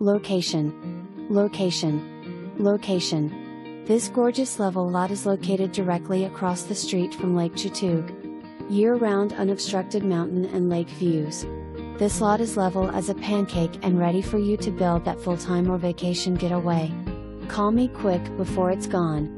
Location. Location. Location. This gorgeous level lot is located directly across the street from Lake Chatuge. Year round unobstructed mountain and lake views. This lot is level as a pancake and ready for you to build that full time or vacation getaway. Call me quick before it's gone.